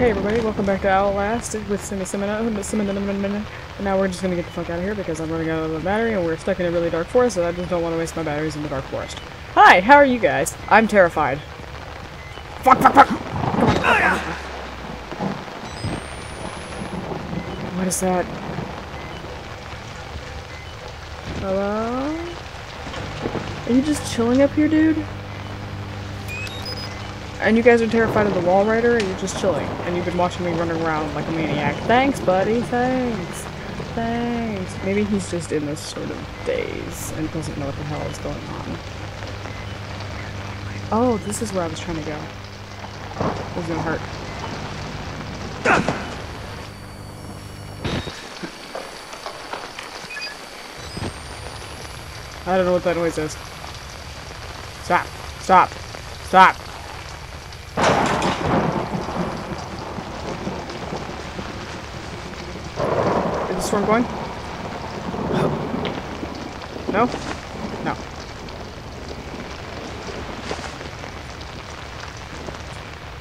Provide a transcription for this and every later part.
Hey everybody, welcome back to Outlast with Simi Cinema, and now we're just gonna get the fuck out of here because I'm running out of the battery and we're stuck in a really dark forest and I just don't want to waste my batteries in the dark forest. Hi, how are you guys? I'm terrified. Fuck, fuck, fuck! What is that? Hello? Are you just chilling up here, dude? And you guys are terrified of the Walrider, and you're just chilling, and you've been watching me running around like a maniac. Thanks, buddy, thanks. Thanks. Maybe he's just in this sort of daze and doesn't know what the hell is going on. Oh, this is where I was trying to go. This is gonna hurt. I don't know what that noise is. Stop. Stop. Stop. Is the storm going? No? No.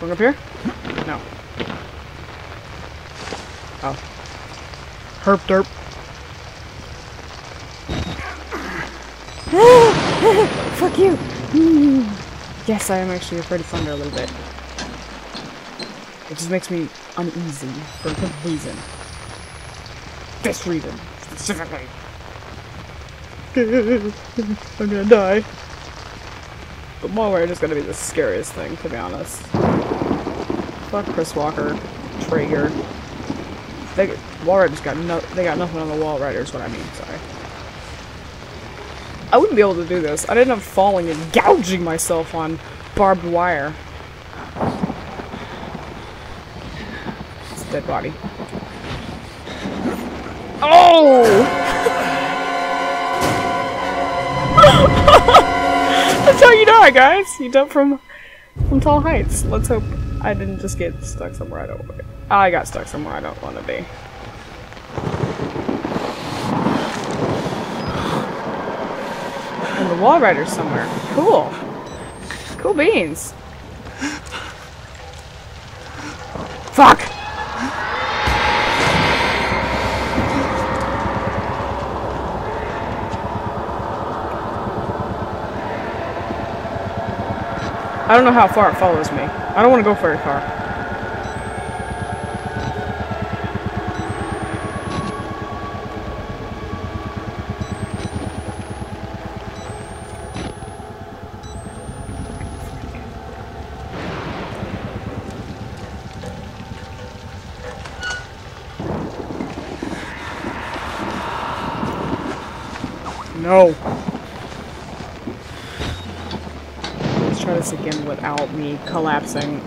Going up here? No. Oh. Herp derp. Fuck you! Yes, I am actually afraid of thunder a little bit. It just makes me uneasy for a good reason. This reason, specifically. I'm gonna die. The Walrider is gonna be the scariest thing, to be honest. Fuck Chris Walker, Trager. They Walriders got no they got nothing on the Walriders, what I mean, sorry. I wouldn't be able to do this. I'd end up falling and gouging myself on barbed wire. It's a dead body. Oh! That's how you die, guys. You jump from from tall heights. Let's hope I didn't just get stuck somewhere I don't want to be. I got stuck somewhere I don't want to be. And the Walrider's somewhere. Cool. Cool beans. I don't know how far it follows me. I don't want to go very far. No. Let's try this again without me collapsing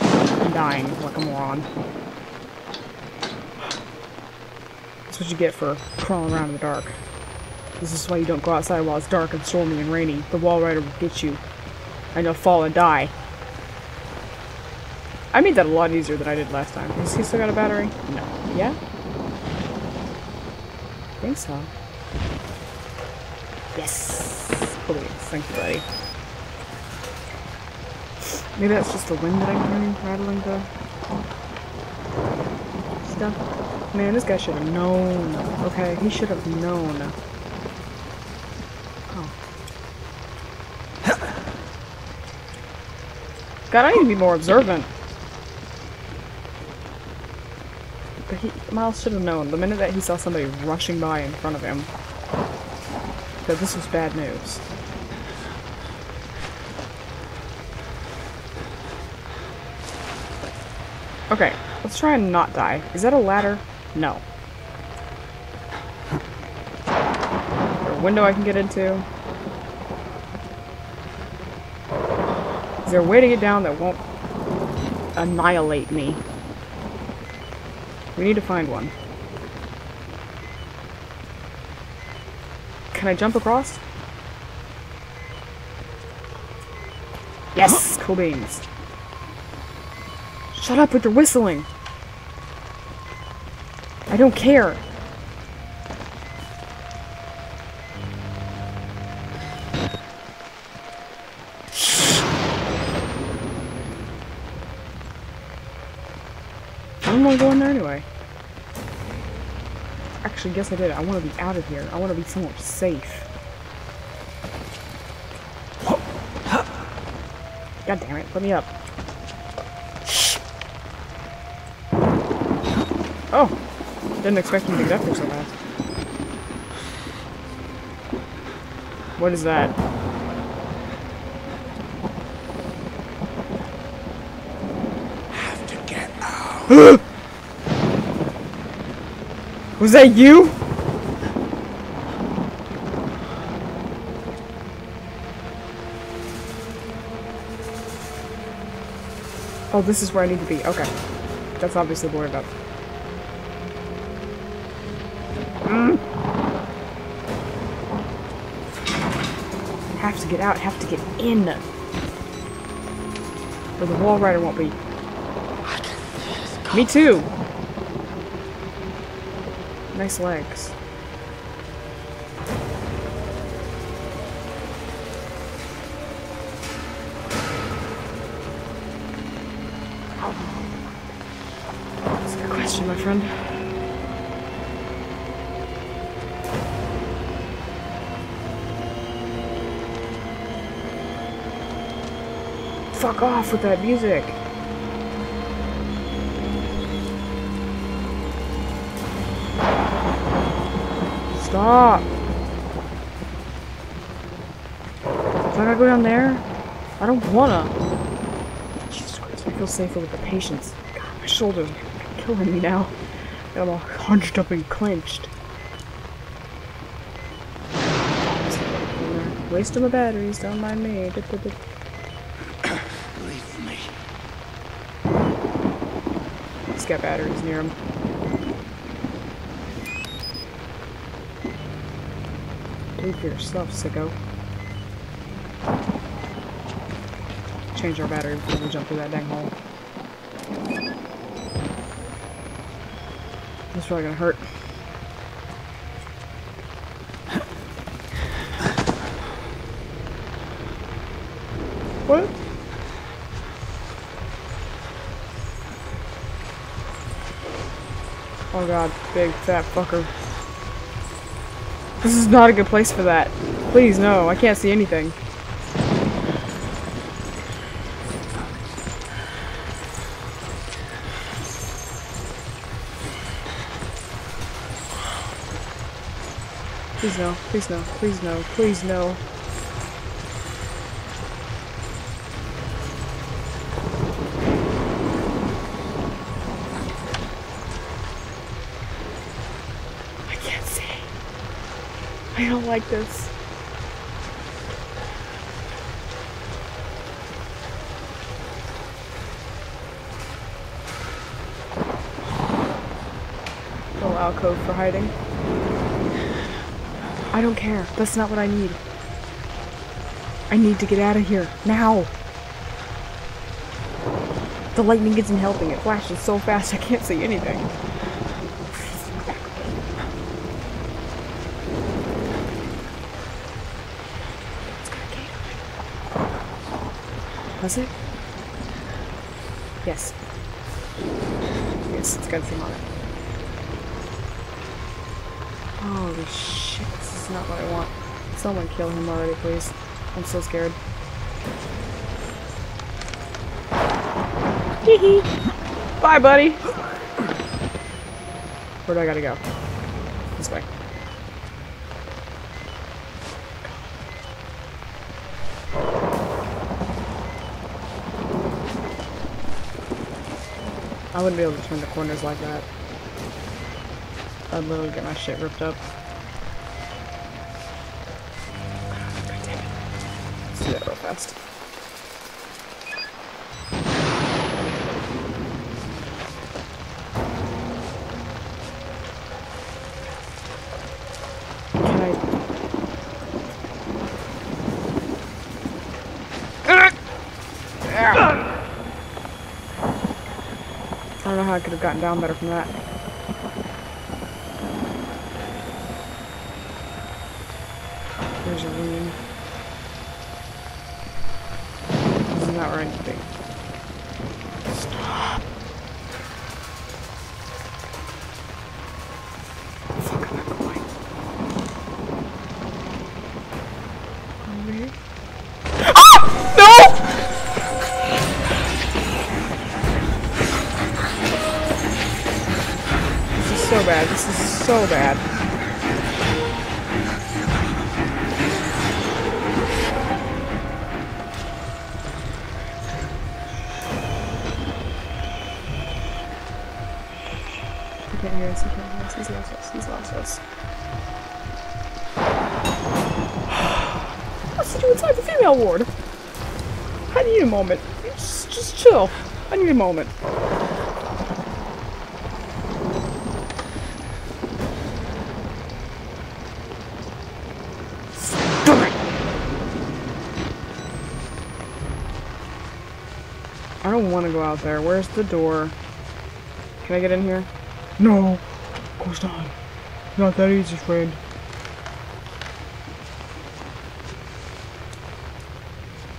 and dying like a moron. That's what you get for crawling around in the dark. This is why you don't go outside while it's dark and stormy and rainy. The Walrider will get you. And you'll fall and die. I made that a lot easier than I did last time. Has he still got a battery? No. Yeah? I think so. Yes! Please. Thank you, buddy. Maybe that's just the wind that I'm hearing rattling the stuff. Man, this guy should have known. Okay, he should have known. Oh. God, I need to be more observant. But he, Miles should have known the minute that he saw somebody rushing by in front of him that this was bad news. Okay, let's try and not die. Is that a ladder? No. Is a window I can get into? Is there a way to get down that won't annihilate me? We need to find one. Can I jump across? Yes! Cool beans. Shut up with your whistling! I don't care. want to go in there anyway. Actually, guess I did. I want to be out of here. I want to be somewhere safe. God damn it, put me up. Oh! Didn't expect him to get up here so fast. What is that? Have to get out. Was that you? Oh, this is where I need to be. Okay. That's obviously boarded up. To get out, have to get in. Or the Walrider won't be. Me too! Nice legs. That's a good question, my friend. Fuck off with that music! Stop! Do I gotta go down there? I don't wanna. Jesus Christ, I feel safer with the patients. God, my shoulders are killing me now. I'm all hunched up and clenched. Waste of my batteries, don't mind me. Leave me. He's got batteries near him. For yourself, sicko. Change our battery before we jump through that dang hole. This really gonna hurt. What? Oh god, big fat fucker. This is not a good place for that. Please, no, I can't see anything. Please no, please no, please no, please no. I don't like this. Little alcove for hiding. I don't care. That's not what I need. I need to get out of here. Now! The lightning isn't helping. It flashes so fast I can't see anything. Was it? Yes. Yes, it's got a thing on it. Holy shit, this is not what I want. Someone kill him already, please. I'm so scared. Bye, buddy! Where do I gotta go? This way. I wouldn't be able to turn the corners like that. I'd literally get my shit ripped up. Let's do that real fast. Can I... I could have gotten down better from that. There's a. This is not where I need to be. So bad. This is so bad. He can't hear us, he can't hear us, he's lost us, he's lost us. What's he do inside the female ward? I need a moment. Just, just chill. I need a moment. Stop it! I don't want to go out there. Where's the door? Can I get in here? No, of course not. Not that easy, friend.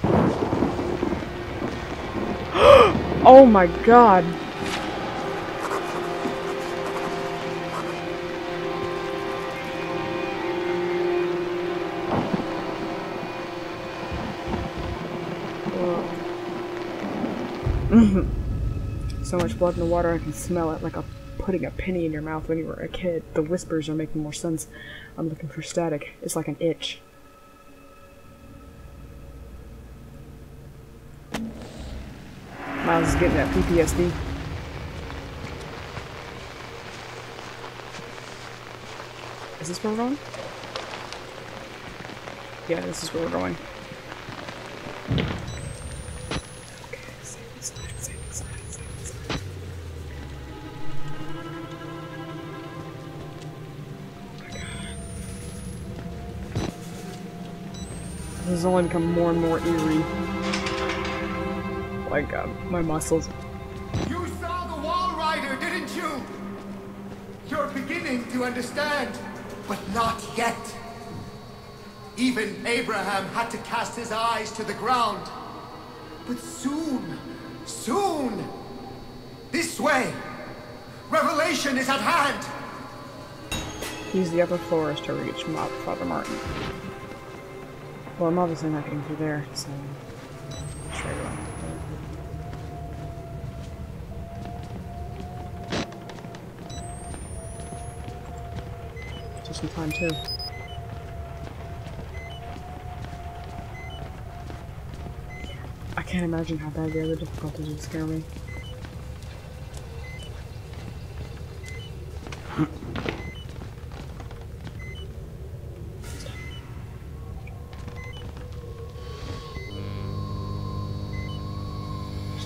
oh my god. So much blood in the water, I can smell it like a putting a penny in your mouth when you were a kid. The whispers are making more sense. I'm looking for static. It's like an itch. Miles is getting that PTSD. Is this where we're going? Yeah, this is where we're going. Has only become more and more eerie. Like, uh, my muscles. You saw the Walrider, didn't you? You're beginning to understand, but not yet. Even Abraham had to cast his eyes to the ground. But soon, soon, this way, revelation is at hand. Use the upper floors to reach Mob Father Martin. Well, I'm obviously not getting through there, so... Just some time, too. I can't imagine how bad the other difficulties would scare me.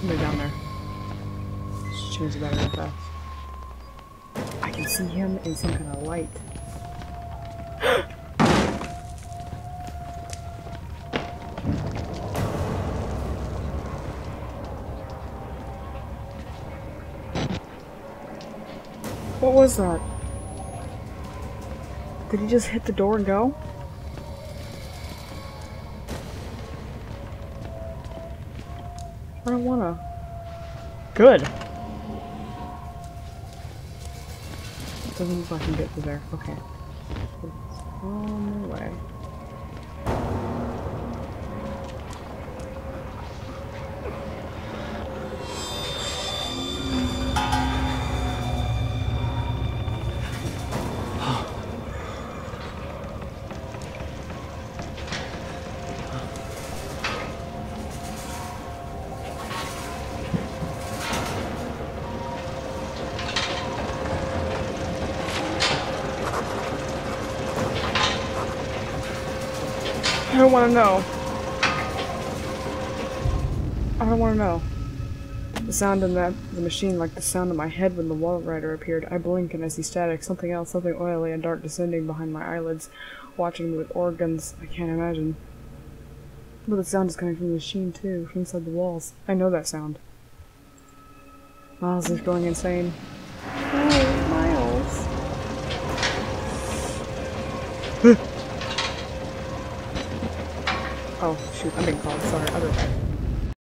Somebody down there. Just change the battery fast. I can see him in some kind of light. What was that? Did he just hit the door and go? I don't wanna. Good. Doesn't look like I can get through there. Okay. It's on my way. Don't want to know. I don't want to know. The sound in that the machine like the sound in my head when the Walrider appeared. I blink and I see static, something else, something oily and dark descending behind my eyelids, watching me with organs I can't imagine. But the sound is coming from the machine too, from inside the walls. I know that sound. Miles is going insane. Oh, Miles. Oh, shoot, I'm being called. Sorry, guy.